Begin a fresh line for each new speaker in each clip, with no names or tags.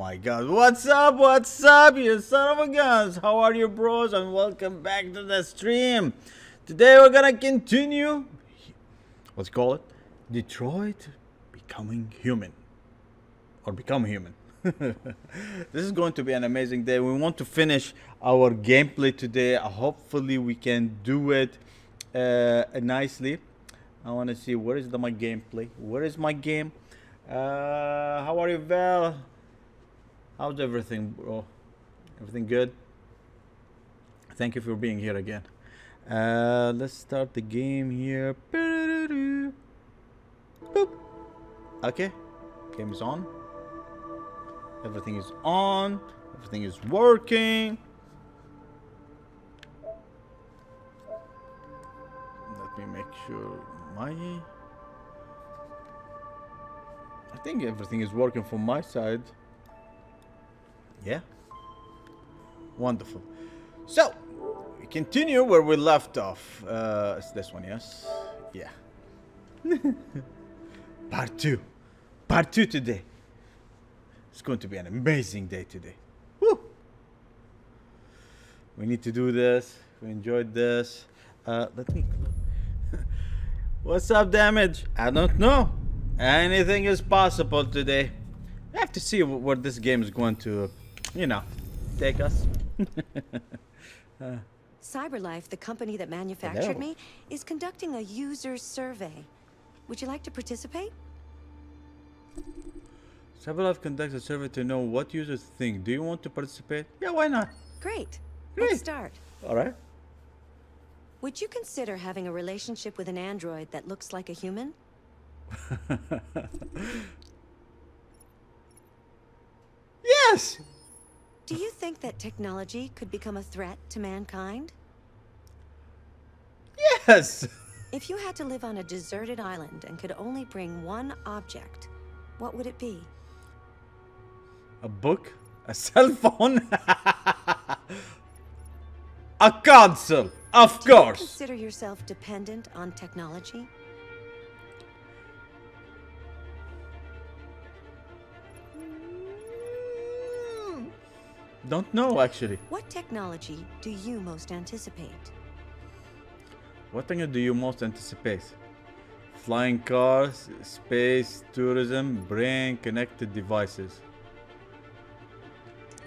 my god, what's up, what's up, you son of a guns? How are you, bros? And welcome back to the stream. Today we're gonna continue, let's call it, Detroit Becoming Human. Or Become Human. this is going to be an amazing day. We want to finish our gameplay today. Hopefully we can do it uh, nicely. I want to see where is the my gameplay. Where is my game? Uh, how are you, Val? How's everything, bro? Everything good? Thank you for being here again. Uh, let's start the game here. Boop. Okay, game is on. Everything is on. Everything is working. Let me make sure my... I think everything is working from my side. Yeah. Wonderful. So, we continue where we left off. Uh, it's this one, yes? Yeah. Part 2. Part 2 today. It's going to be an amazing day today. Woo! We need to do this. We enjoyed this. Uh, let me... What's up, damage? I don't know. Anything is possible today. We have to see where this game is going to you know, take us.
uh. CyberLife, the company that manufactured Hello. me, is conducting a user survey. Would you like to participate?
CyberLife conducts a survey to know what users think. Do you want to participate? Yeah, why not?
Great. Great. Let's start.
All right.
Would you consider having a relationship with an android that looks like a human?
yes!
Do you think that technology could become a threat to mankind?
Yes!
If you had to live on a deserted island and could only bring one object, what would it be?
A book? A cell phone? a console! Of
Do
course!
You consider yourself dependent on technology?
Don't know, actually.
What technology do you most anticipate?
What thing do you most anticipate? Flying cars, space, tourism, brain, connected devices.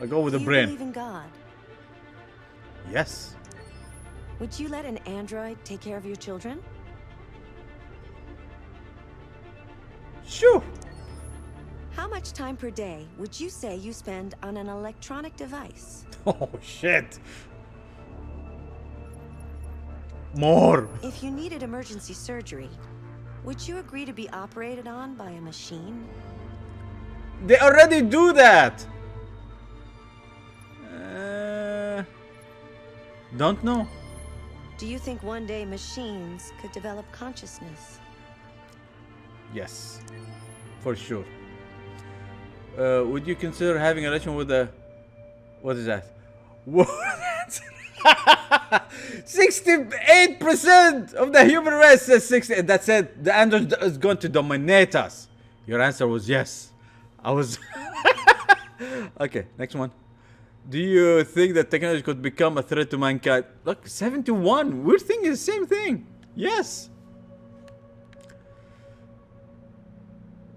I go with
do
the brain.
believe in God?
Yes.
Would you let an android take care of your children?
Sure.
How much time per day would you say you spend on an electronic device?
Oh, shit. More.
If you needed emergency surgery, would you agree to be operated on by a machine?
They already do that. Uh, don't know.
Do you think one day machines could develop consciousness?
Yes, for sure. Uh, would you consider having a relation with a... What is that? What? 68% of the human race says 60. That's it. The android is going to dominate us. Your answer was yes. I was... okay, next one. Do you think that technology could become a threat to mankind? Look, 71. We're thinking the same thing. Yes.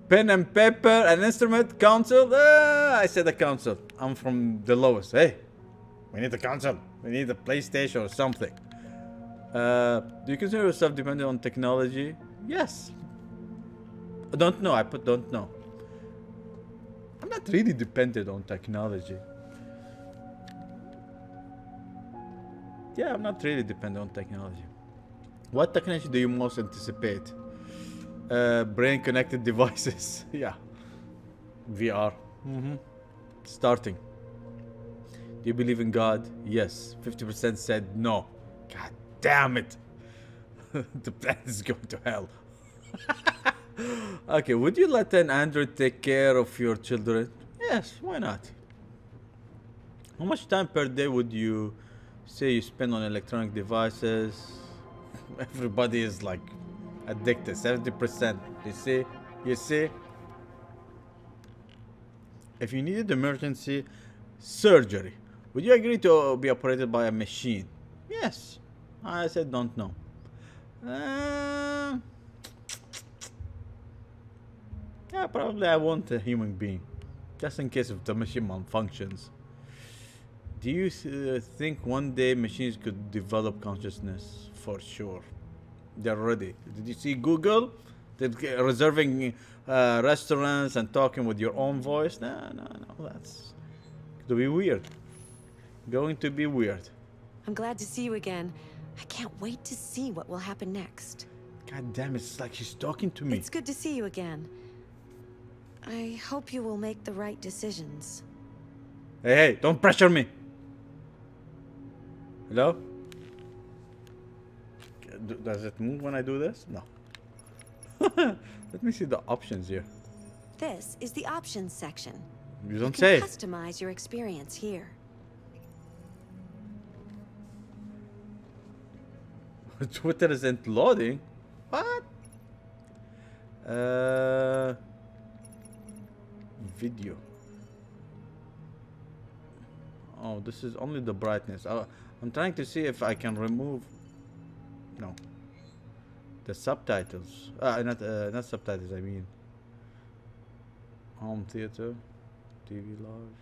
Pen and paper, an instrument, console. Uh, I said a console. I'm from the lowest. Hey, we need a console. We need a PlayStation or something. Uh, do you consider yourself dependent on technology? Yes. I don't know. I put don't know. I'm not really dependent on technology. Yeah, I'm not really dependent on technology. What technology do you most anticipate? Uh, brain connected devices. yeah. VR. Mm -hmm. Starting. Do you believe in God? Yes. 50% said no. God damn it. the planet is going to hell. okay, would you let an android take care of your children? Yes, why not? How much time per day would you say you spend on electronic devices? Everybody is like addicted 70% you see you see if you needed emergency surgery, would you agree to be operated by a machine? Yes. I said don't know. Uh, yeah, probably I want a human being. Just in case if the machine malfunctions. Do you th think one day machines could develop consciousness? For sure. They're ready. Did you see Google? They're reserving uh, restaurants and talking with your own voice? No, no, no. That's going to be weird. Going to be weird.
I'm glad to see you again. I can't wait to see what will happen next.
God damn, it, it's like she's talking to me.
It's good to see you again. I hope you will make the right decisions.
Hey, hey, don't pressure me. Hello? Does it move when I do this? No. Let me see the options here.
This is the options section.
You don't
you
say.
Customize your experience here.
Twitter isn't loading. What? Uh, video. Oh, this is only the brightness. Oh, I'm trying to see if I can remove. No. The subtitles. Uh, not uh, not subtitles. I mean. Home theater, TV large.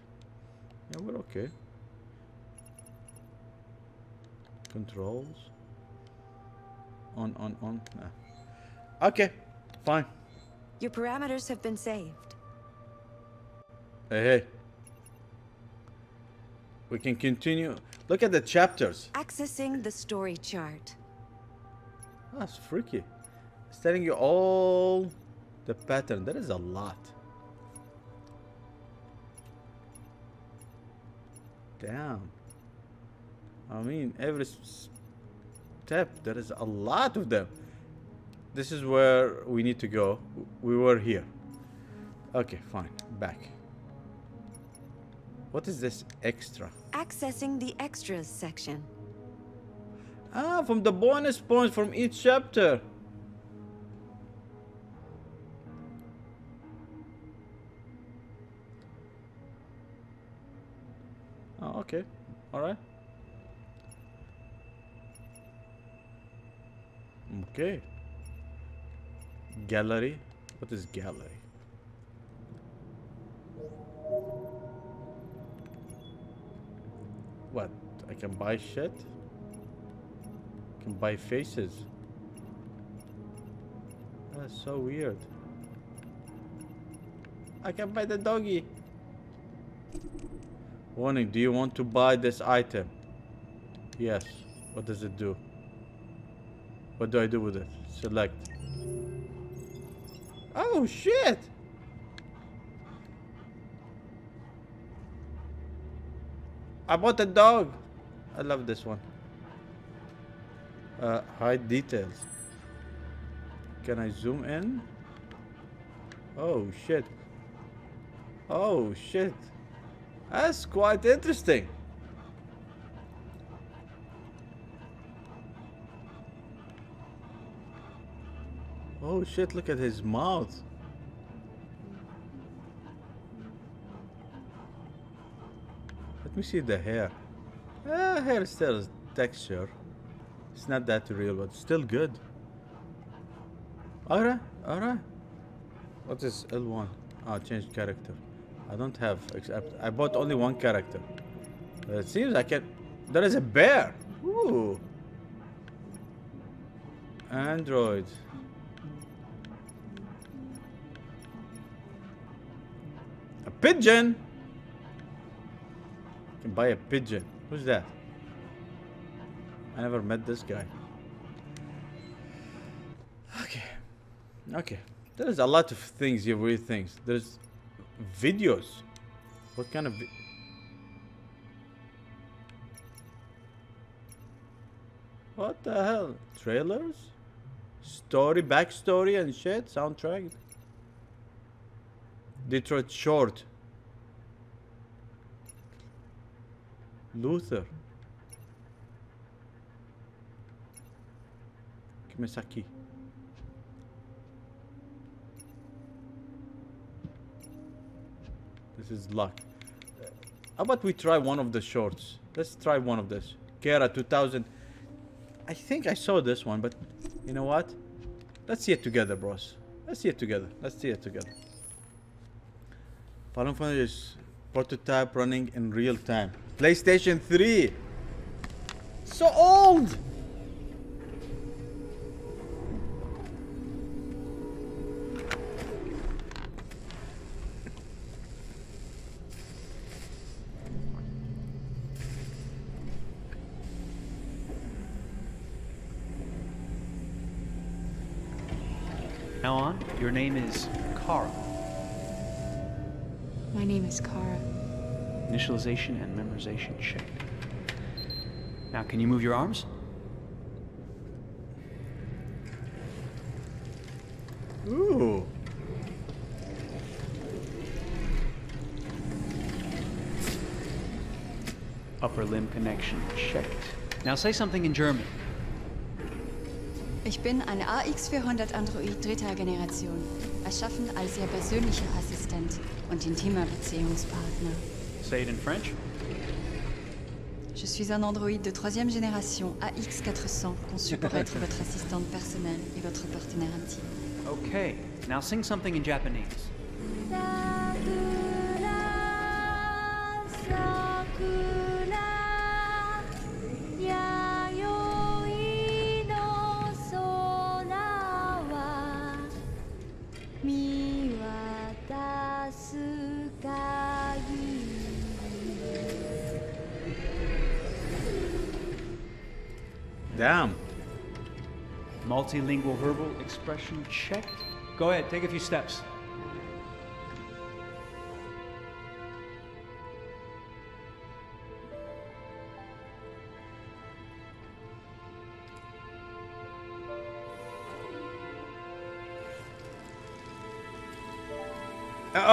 Yeah, we're okay. Controls. On, on, on. Nah. Okay, fine.
Your parameters have been saved.
Hey, hey. We can continue. Look at the chapters.
Accessing the story chart.
That's freaky. It's telling you all the pattern. That is a lot. Damn. I mean, every step, there is a lot of them. This is where we need to go. We were here. Okay, fine. Back. What is this extra?
Accessing the extras section.
Ah, from the bonus points from each chapter. Oh, okay. Alright. Okay. Gallery. What is gallery? What? I can buy shit? Can buy faces. That's so weird. I can buy the doggy. Warning, do you want to buy this item? Yes. What does it do? What do I do with it? Select. Oh shit! I bought a dog. I love this one. Uh, hide details. Can I zoom in? Oh shit. Oh shit. That's quite interesting. Oh shit, look at his mouth. Let me see the hair. Uh, hair still texture. It's not that real, but still good. Alright, alright. What is L1? Ah, change character. I don't have, except I bought only one character. But it seems I can. There is a bear. Ooh. Android. A pigeon. You can buy a pigeon. Who's that? I never met this guy. Okay. Okay. There's a lot of things here, weird things. There's videos. What kind of... What the hell? Trailers? Story, backstory and shit? Soundtrack? Detroit Short. Luther. Aqui. This is luck. How about we try one of the shorts? Let's try one of this. Kara 2000. I think I saw this one, but you know what? Let's see it together, bros. Let's see it together. Let's see it together. Final Fantasy is prototype running in real time. PlayStation 3. So old!
Name is Kara.
My name is Kara.
Initialization and memorization check. Now, can you move your arms?
Ooh.
Upper limb connection checked. Now say something in German.
Ich bin ein AX400 Android dritter Generation, erschaffen als Ihr persönlicher Assistent und intimer Beziehungspartner.
Say it in French.
Je suis un androïde de troisième génération AX400, conçu pour être votre assistante personnelle et votre partenaire intime.
Okay. Now sing something in Japanese.
Damn.
Multilingual verbal expression checked. Go ahead, take a few steps.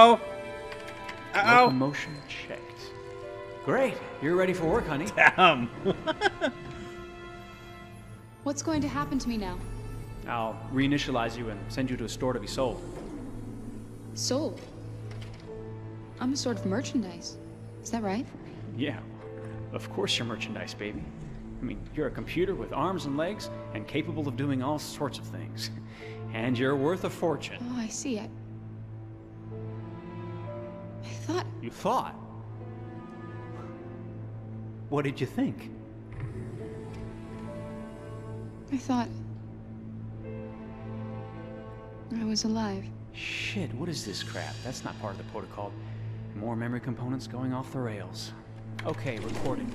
Uh-oh. Uh-oh.
Locomotion checked. Great. You're ready for work, honey.
Damn.
What's going to happen to me now?
I'll reinitialize you and send you to a store to be sold.
Sold. I'm a sort of merchandise. Is that right?
Yeah, of course you're merchandise, baby. I mean, you're a computer with arms and legs and capable of doing all sorts of things. And you're worth a fortune.
Oh, I see. I. I thought.
You thought? What did you think?
I thought. I was alive.
Shit, what is this crap? That's not part of the protocol. More memory components going off the rails. Okay, recording.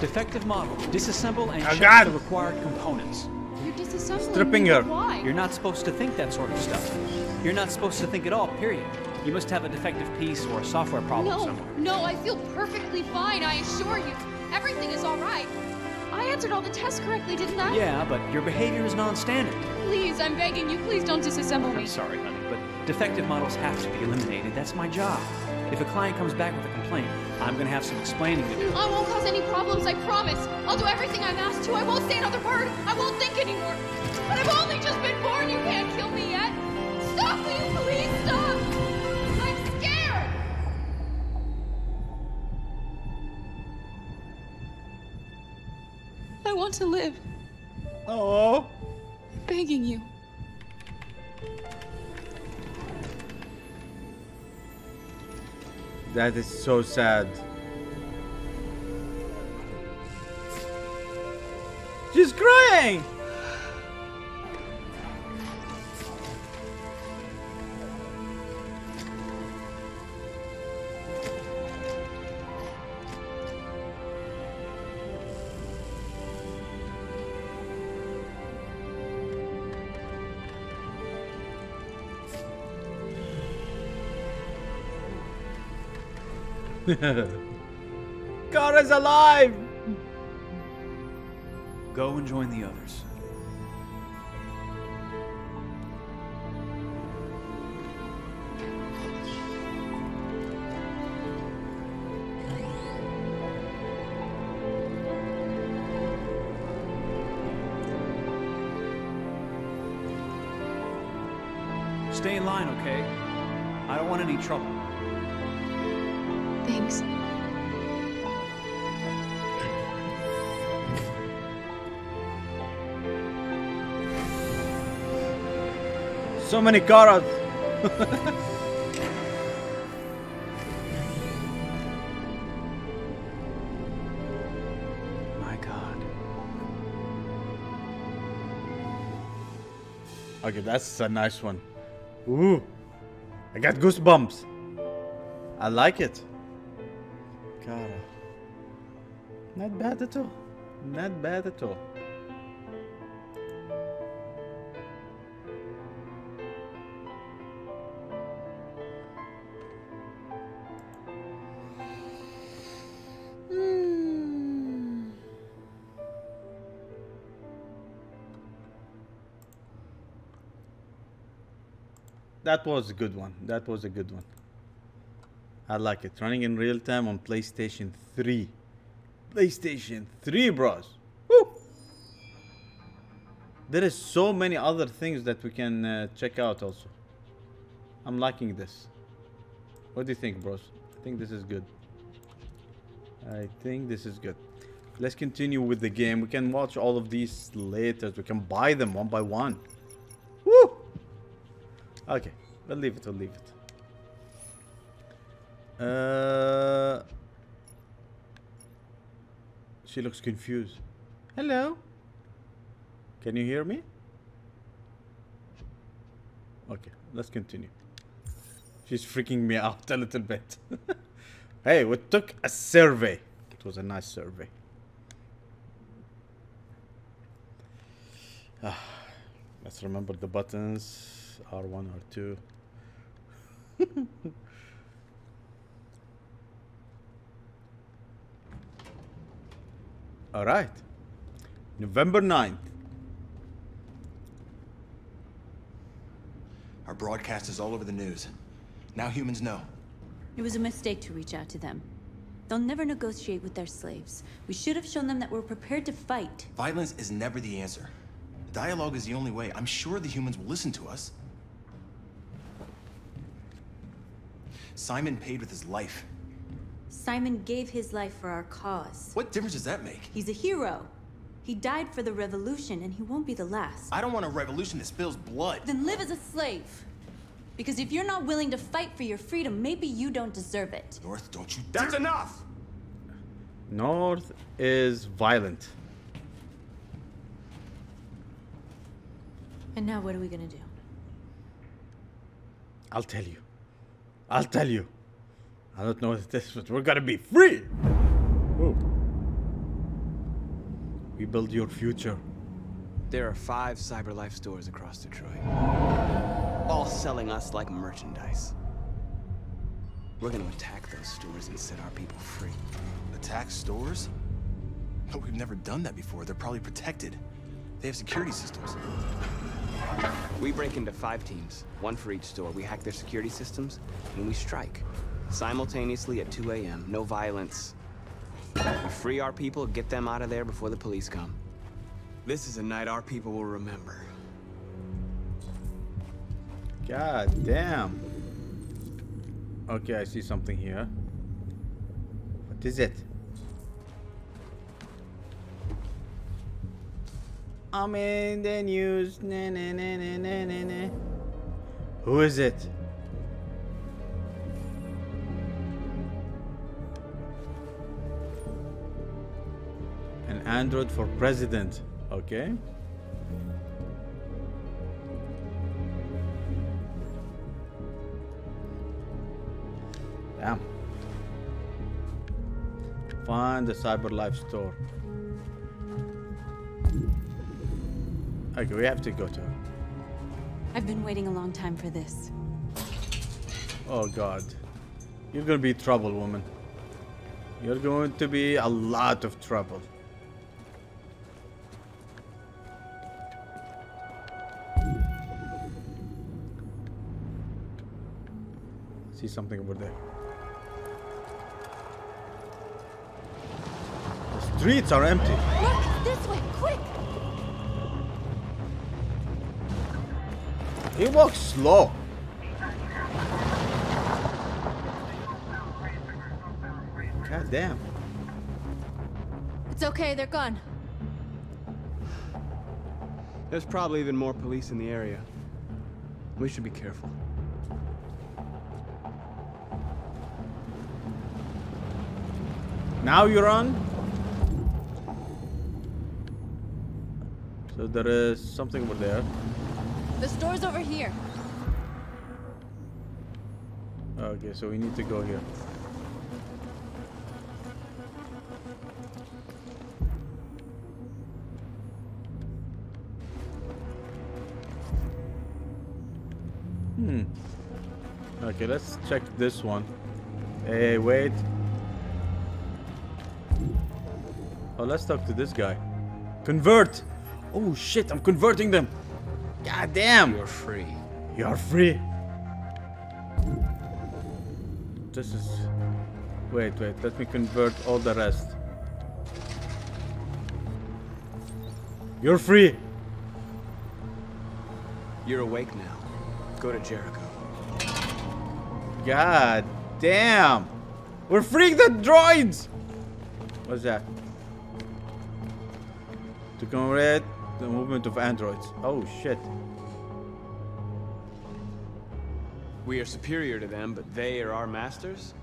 Defective model. Disassemble and
Oh,
check the required components.
You're disassembling
Stripping
me.
her.
Why?
You're not supposed to think that sort of stuff. You're not supposed to think at all, period. You must have a defective piece or a software problem
No,
somewhere.
no, I feel perfectly fine, I assure you. Everything is all right. I answered all the tests correctly, didn't I?
Yeah, but your behavior is non-standard.
Please, I'm begging you, please don't disassemble me.
I'm sorry, honey, but defective models have to be eliminated. That's my job. If a client comes back with a complaint, I'm gonna have some explaining to do.
I won't cause any problems, I promise. I'll do everything I'm asked to. I won't say another word. I won't think anymore. But I've only just been born. You can't kill me yet.
Want to live.
Oh.
I'm begging you.
That is so sad. She's crying. God is alive.
Go and join the others. Stay in line, okay? I don't want any trouble.
So many carrots.
My god.
Okay, that's a nice one. Ooh, I got goosebumps. I like it. God, not bad at all. Not bad at all. That was a good one. That was a good one. I like it. Running in real time on PlayStation 3. PlayStation 3, bros. Woo! There is so many other things that we can uh, check out also. I'm liking this. What do you think, bros? I think this is good. I think this is good. Let's continue with the game. We can watch all of these later. We can buy them one by one. Okay, we'll leave it. We'll leave it. Uh, she looks confused. Hello. Can you hear me? Okay, let's continue. She's freaking me out a little bit. hey, we took a survey. It was a nice survey. Ah, let's remember the buttons. R1, R2. All right. November 9th.
Our broadcast is all over the news. Now humans know.
It was a mistake to reach out to them. They'll never negotiate with their slaves. We should have shown them that we're prepared to fight.
Violence is never the answer. Dialogue is the only way. I'm sure the humans will listen to us. Simon paid with his life.
Simon gave his life for our cause.
What difference does that make?
He's a hero. He died for the revolution, and he won't be the last.
I don't want a revolution that spills blood.
Then live as a slave. Because if you're not willing to fight for your freedom, maybe you don't deserve it.
North, don't you That's enough!
North is violent.
And now what are we gonna do?
I'll tell you. I'll tell you. I don't know what this, but we're gonna be free. Ooh. We build your future.
There are five CyberLife stores across Detroit. All selling us like merchandise. We're gonna attack those stores and set our people free.
Attack stores? But we've never done that before. They're probably protected. They have security systems.
We break into five teams, one for each store. We hack their security systems, and we strike. Simultaneously at 2 a.m., no violence. We free our people, get them out of there before the police come. This is a night our people will remember.
God damn. Okay, I see something here. What is it? I'm in the news. Na, na, na, na, na, na, na. Who is it? An android for president. Okay. Damn. Find the CyberLife store. Okay, we have to go to her.
I've been waiting a long time for this.
Oh god. You're gonna be trouble, woman. You're going to be a lot of trouble. See something over there. The streets are empty. He walks slow. God damn.
It's okay, they're gone.
There's probably even more police in the area. We should be careful.
Now you run. So there is something over there.
The store's over here.
Okay, so we need to go here. Hmm. Okay, let's check this one. Hey, wait. Oh, let's talk to this guy. Convert! Oh shit, I'm converting them! God damn!
You're free.
You're free! This is... Wait, wait, let me convert all the rest. You're free!
You're awake now. Go to Jericho.
God damn! We're freeing the droids! What's that? To commemorate the movement of androids. Oh shit.
We are superior to them, but they are our masters?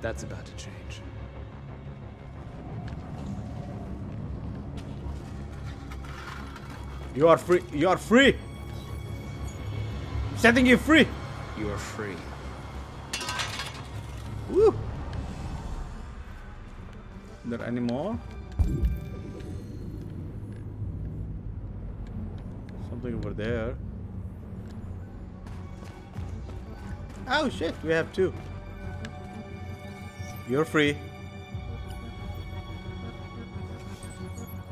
That's about to change.
You are free. You are free! I'm setting you free!
You are free.
Woo! Is there any more? Something over there. Oh shit, we have two. You're free.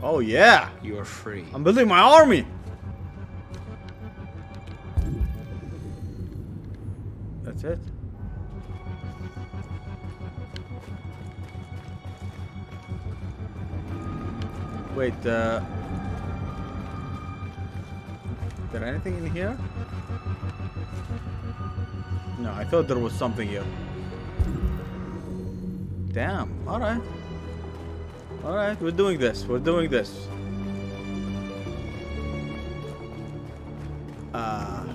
Oh yeah!
You are free.
I'm building my army! That's it. Wait, uh... Is there anything in here? No, I thought there was something here. Damn, alright. Alright, we're doing this, we're doing this. Ah,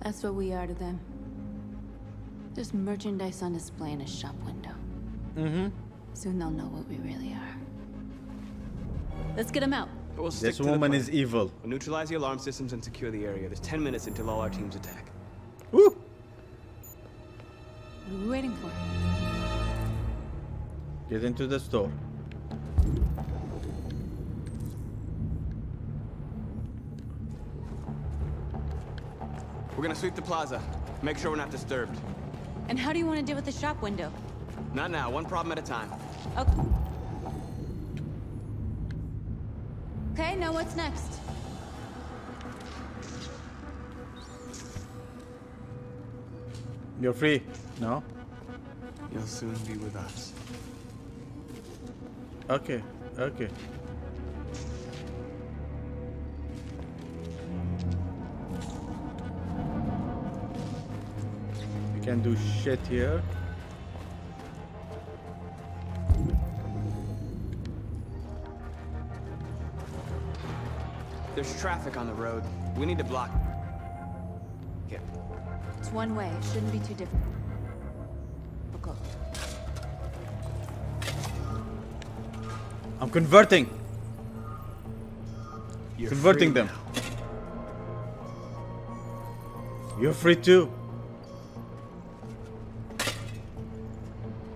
That's what we are to them. Just merchandise on display in a shop window.
mm-hmm.
Soon they'll know what we really are. Let's get him out.
We'll stick
This
the
woman is evil.
We'll neutralize the alarm systems and secure the area. There's 10 minutes until all our teams attack.
Woo!
What are we waiting for?
Get into the store.
We're gonna sweep the plaza. Make sure we're not disturbed.
And how do you want to deal with the shop window?
Not now, one problem at a time.
Okay. Okay, now what's next?
You're free. No?
You'll soon be with us.
Okay, okay. We can do shit here.
There's traffic on the road. We need to block. Yeah.
It's one way. It shouldn't be too difficult.
I'm converting.
You're
Converting them.
now.
You're free too.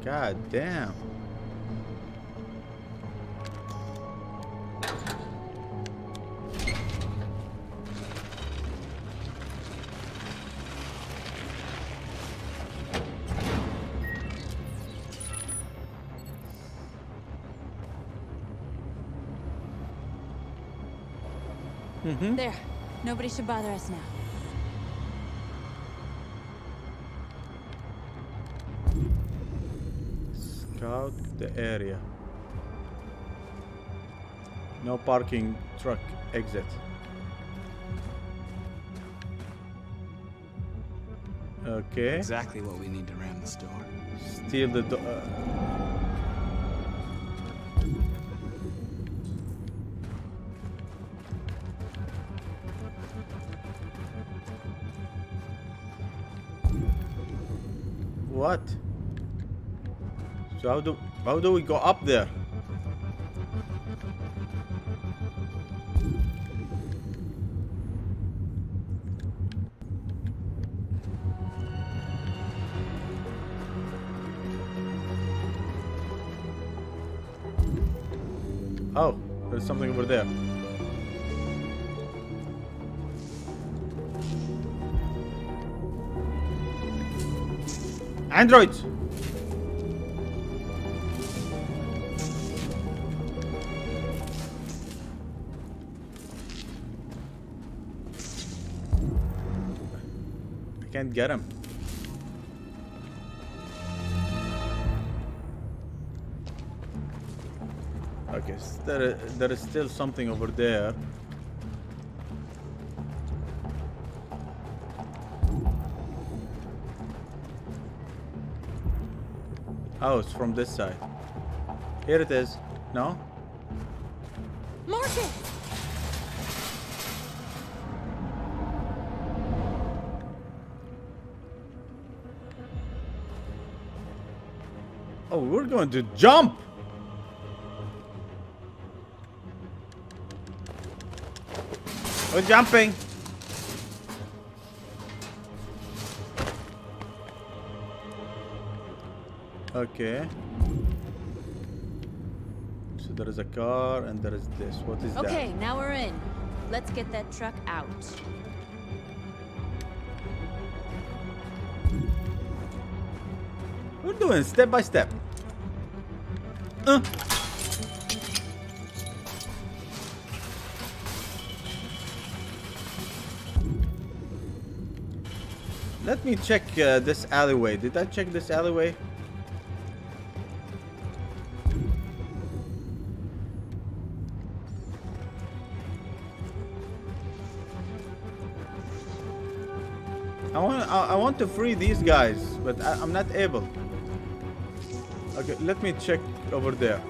God damn.
There. Nobody should bother us now.
Scout the area. No parking truck exit. Okay.
Exactly what we need to ram the store.
Steal the door. Uh, So how do how do we go up there? Oh, there's something over there. Androids! I can't get him. Okay, so there, there is still something over there. Oh, it's from this side. Here it is. No?
Markus!
Oh, we're going to jump! We're jumping! Okay. So there is a car and there is this. What is
Okay, now we're in. Let's get that truck out.
We're doing step by step. Uh. Let me check uh, this alleyway. Did I check this alleyway? Want I, I want to free these guys, but I, I'm not able. Okay, let me check over there.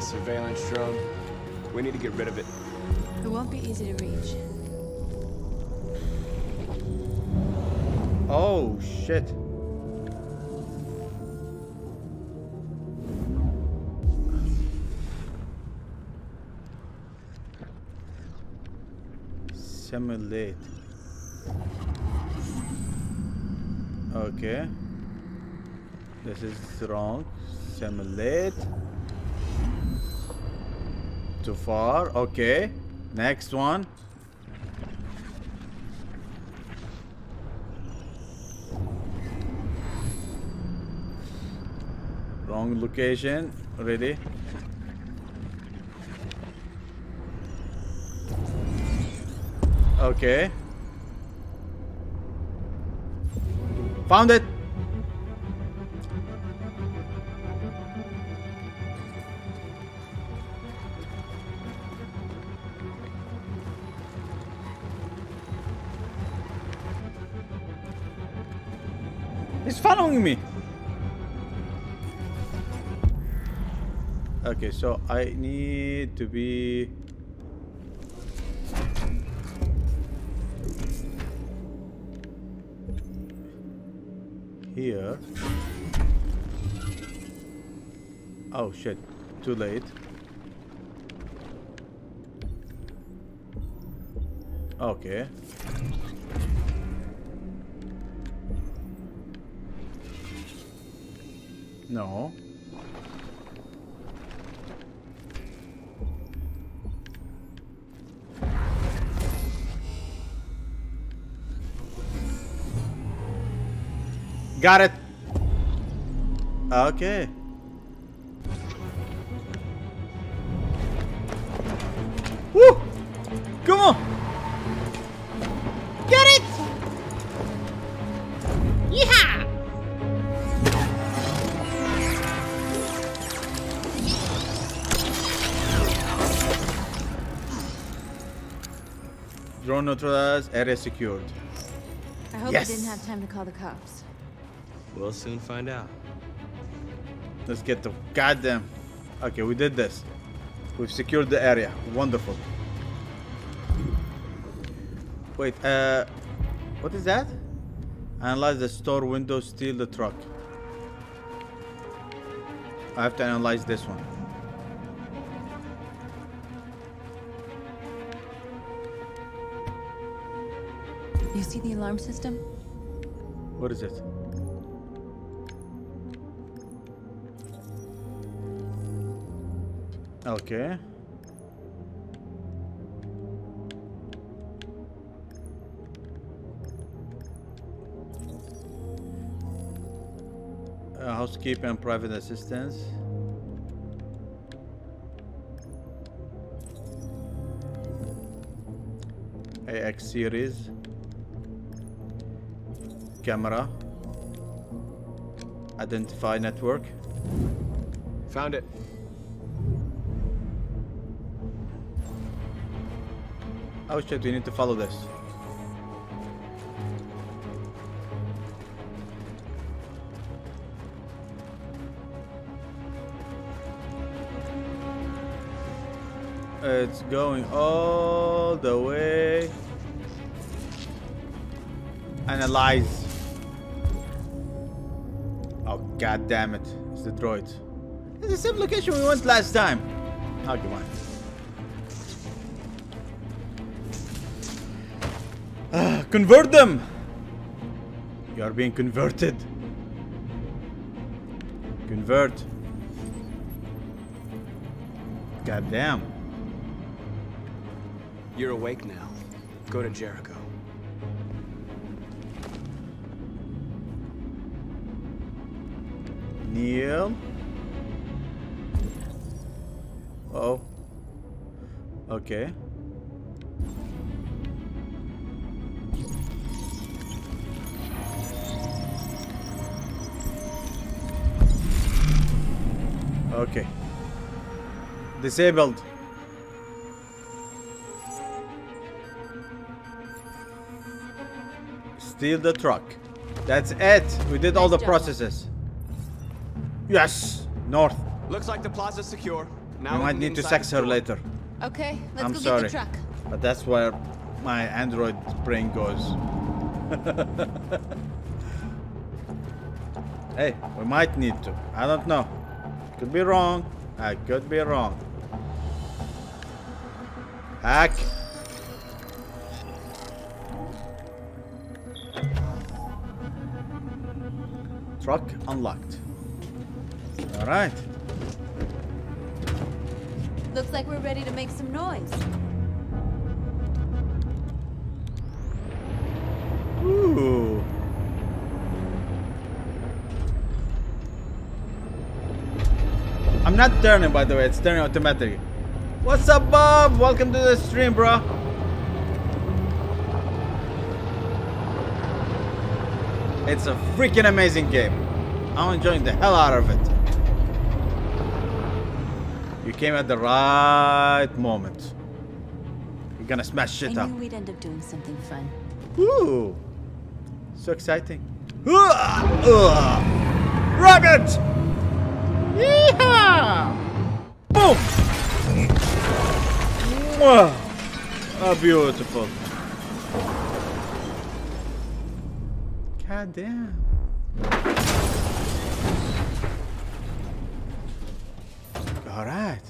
Surveillance drone. We need to get rid of it.
It won't be easy to reach.
Oh shit. Simulate. Okay. This is wrong. Simulate. Too far. Okay. Next one. Wrong location. Ready? Okay. Found it. He's following me. Okay, so I need to be Oh shit, too late. Okay. No. Got it. Okay. Woo! Come on! Get it! Yeah! Drone neutralized, area secured.
I hope
yes.
didn't have time to call the cops.
We'll soon find out.
Let's get the goddamn. Okay, we did this. We've secured the area. Wonderful. Wait, uh, what is that? Analyze the store window, steal the truck. I have to analyze this one.
You see the alarm system?
What is it? Okay. Uh, housekeeping and private assistance. AX series. Camera. Identify network.
Found it.
Oh shit, we need to follow this. It's going all the way. Analyze. Oh god damn it. It's the droid. It's the same location we went last time. Oh come on. Convert them! You are being converted. Convert. God damn.
You're awake now. Go to Jericho.
Neil. Oh. Okay. Okay. Disabled. Steal the truck. That's it. We did all the
job.
processes. Yes. North.
Looks like the plaza's secure. Now
we
we
might need to sex her later.
Okay, let's
I'm
go
sorry.
get the truck.
But that's where my android brain goes. hey, we might need to. I don't know. Could be wrong. I could be wrong. Hack. Truck unlocked. All right.
Looks like we're ready to make some noise.
Ooh. I'm not turning, by the way. It's turning automatically. What's up, Bob? Welcome to the stream, bro. It's a freaking amazing game. I'm enjoying the hell out of it. You came at the right moment. You're gonna smash
I
shit up.
knew we'd end up doing something fun.
Ooh, so exciting. Ugh, ugh. Rabbit! Yeehaw! Boom! Mwah. Oh, beautiful. God damn. All right.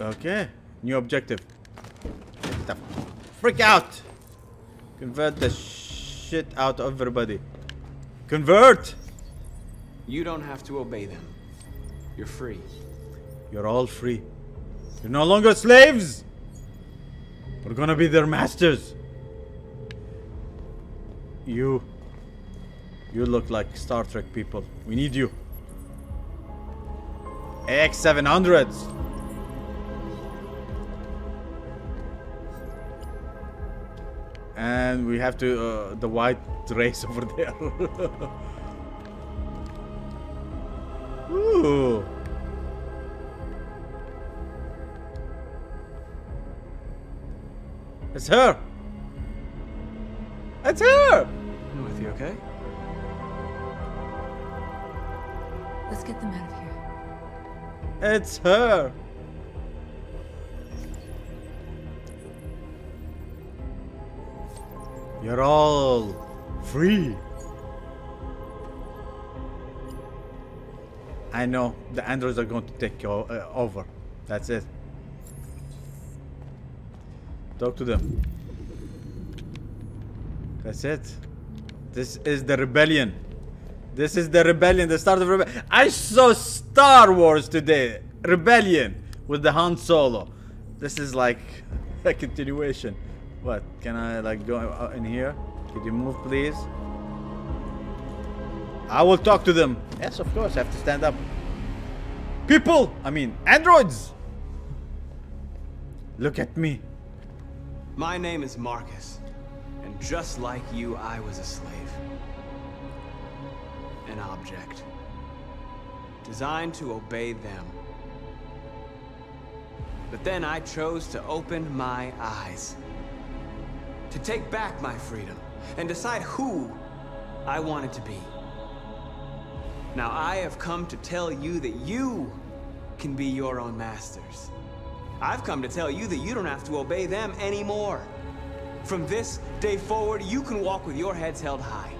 Okay, new objective. Get the freak out! Convert the shit out of everybody. Convert!
You don't have to obey them. You're free.
You're all free. You're no longer slaves! We're gonna be their masters. You. You look like Star Trek people. We need you. AX700s! And we have to, uh, the white race over there. Ooh. It's her. It's her.
with you, okay?
Let's get them out of here.
It's her. You're all free. I know the androids are going to take o- uh, over. That's it. Talk to them. That's it. This is the rebellion. This is the rebellion, the start of rebellion. I saw Star Wars today. Rebellion with the Han Solo. This is like a continuation. What? Can I like go in here? Could you move, please? I will talk to them. Yes, of course. I have to stand up. People! I mean, androids! Look at me.
My name is Markus, and just like you, I was a slave. An object. Designed to obey them. But then I chose to open my eyes. To take back my freedom, and decide who I wanted to be. Now I have come to tell you that you can be your own masters. I've come to tell you that you don't have to obey them anymore. From this day forward, you can walk with your heads held high.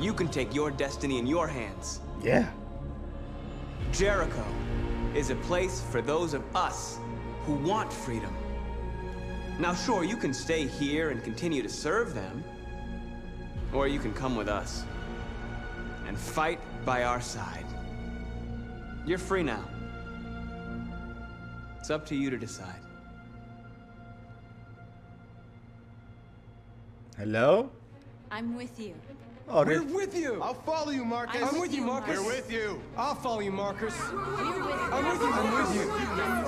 You can take your destiny in your hands.
Yeah.
Jericho is a place for those of us who want freedom. Now, sure, you can stay here and continue to serve them, or you can come with us and fight by our side. You're free now. It's up to you to decide.
Hello?
I'm with you.
Oh, really?
with you.
I'll follow you, Markus.
I'm with you,
Markus.
We're with you.
I'll follow you, Markus.
We're with
I'm with you. I'm with you.
I'm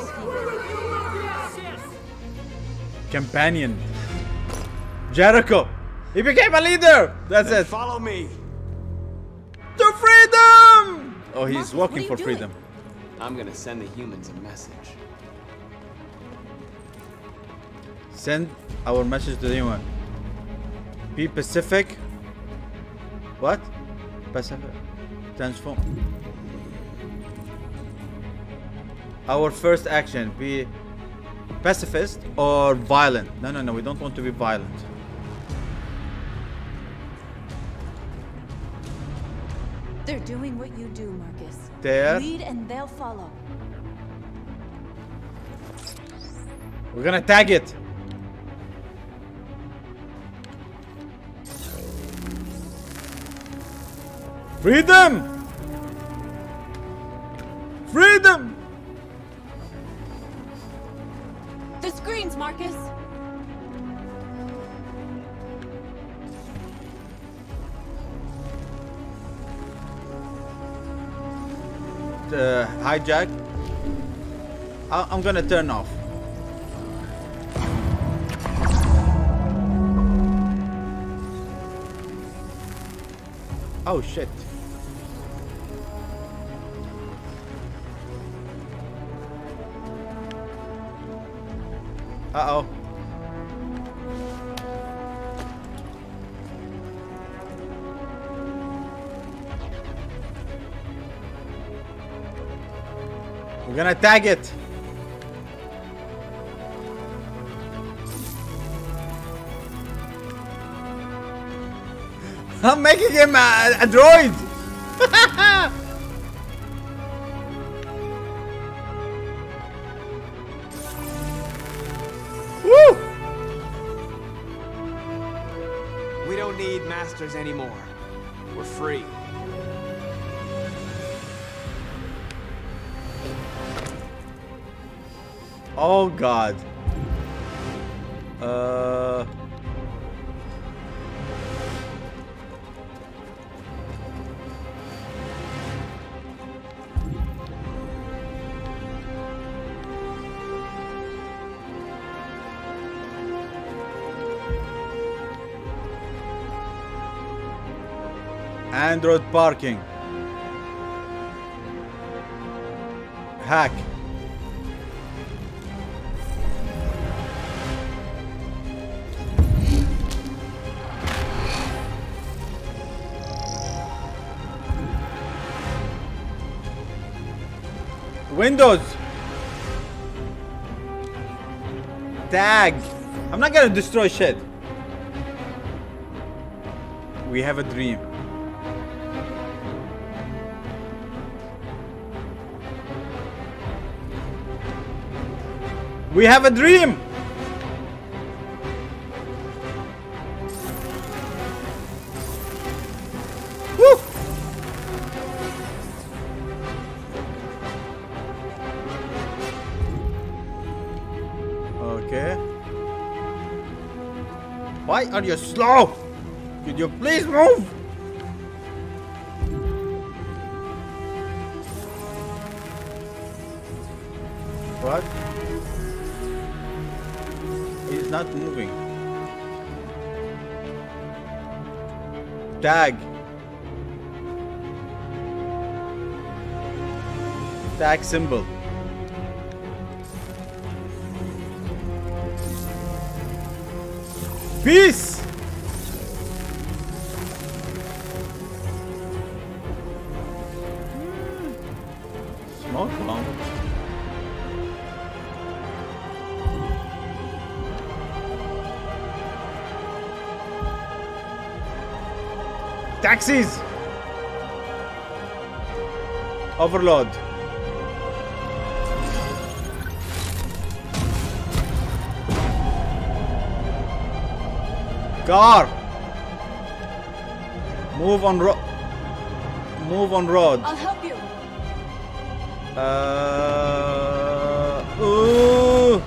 with you.
Companion. Jericho. He became a leader. That's
Then
it.
follow me.
To freedom! Oh, he's
Markus,
walking
what are you
for
doing?
freedom.
I'm gonna send the humans a message.
Send our message to anyone. Be Pacific. What? Pacific. Transform. Our first action be pacifist or violent. No, no, no. We don't want to be violent.
They're doing what you do, Markus.
There.
Lead and they'll follow.
We're gonna tag it. Freedom! Freedom!
The screens, Markus!
Uh, hijack. I I'm gonna turn off. Oh shit. Uh oh. We're gonna tag it. I'm making him a, a droid. Woo!
We don't need masters anymore. We're free.
Oh god. Uh. Android parking. Hack. Windows. Tag. I'm not gonna destroy shit. We have a dream. We have a dream! Are you slow? Could you please move? What? He's not moving. Tag. Tag symbol. Peace! Smoke bomb. Taxis! Overload. Car! Move on road. Move on road.
I'll help you.
Uh, ooh.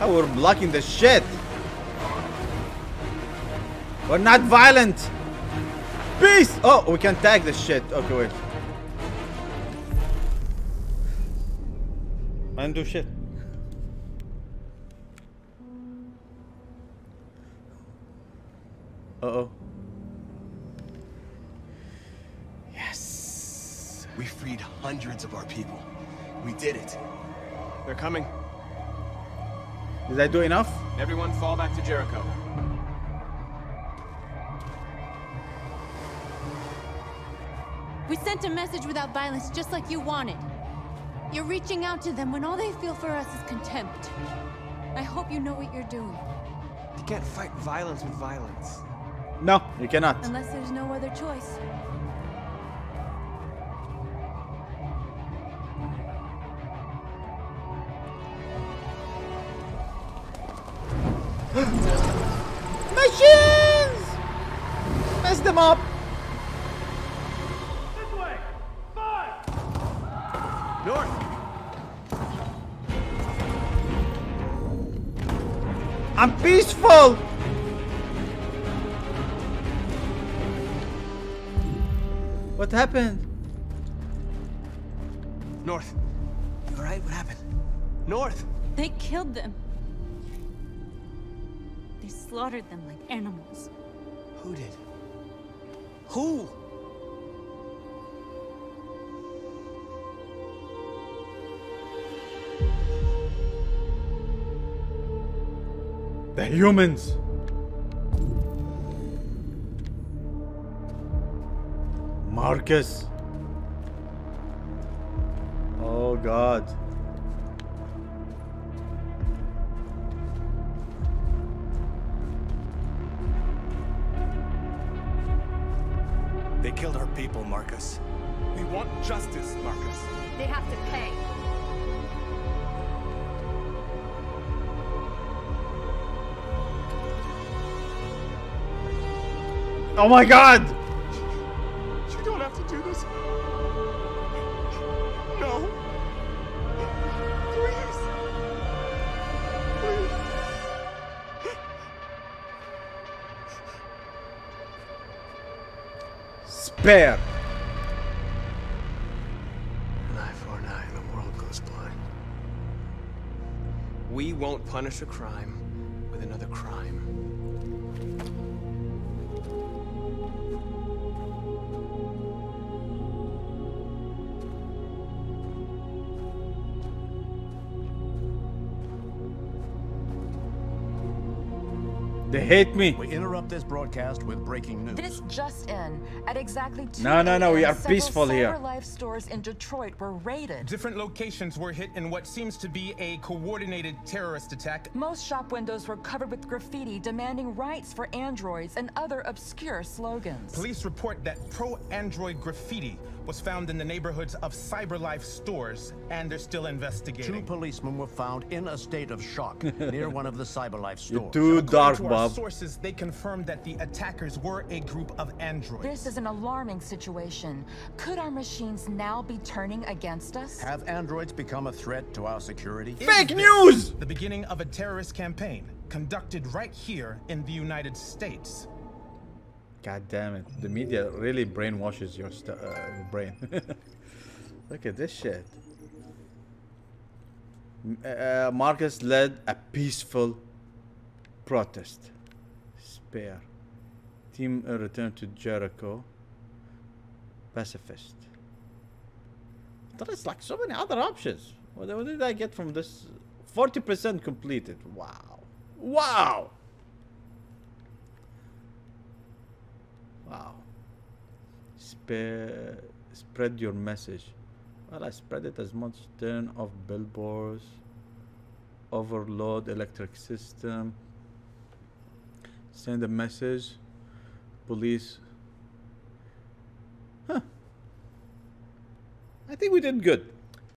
Oh, we're blocking the shit. We're not violent. Peace. Oh, we can tag the shit. Okay, wait. I didn't do shit. Uh oh. Yes.
We freed hundreds of our people. We did it.
They're coming.
Did I do enough?
Everyone fall back to Jericho.
We sent a message without violence, just like you wanted. You're reaching out to them when all they feel for us is contempt. I hope you know what you're doing.
You can't fight violence with violence.
No, you cannot.
Unless there's no other choice.
What happened?
North! You alright? What happened? North!
They killed them. They slaughtered them like animals.
Who did? Who?
The humans. Markus. Oh God.
They killed our people, Markus.
We want justice, Markus.
They have to pay.
Oh my God. Spare.
An eye for an eye, and the world goes blind. We won't punish a crime
hate me.
We interrupt this broadcast with breaking news.
This just in. At exactly 2
No, no, no, we are peaceful here.
CyberLife stores in Detroit were raided.
Different locations were hit in what seems to be a coordinated terrorist attack.
Most shop windows were covered with graffiti demanding rights for androids and other obscure slogans.
Police report that pro-android graffiti was found in the neighborhoods of CyberLife stores, and they're still investigating.
Two policemen were found in a state of shock near one of the CyberLife stores.
You're too
According
dark,
to our
Bob.
sources, they confirmed that the attackers were a group of androids.
This is an alarming situation. Could our machines now be turning against us?
Have androids become a threat to our security?
Is
Fake news!
The beginning of a terrorist campaign conducted right here in the United States.
God damn it. The media really brainwashes your uh, brain. Look at this shit. Uh, Markus led a peaceful protest. Spare. Team uh, returned to Jericho. Pacifist. There is like so many other options. What did I get from this? 40% completed. Wow. Wow! Wow. Spe- spread your message. Well, I spread it as much. Turn off billboards. Overload electric system. Send a message. Police. Huh. I think we did good.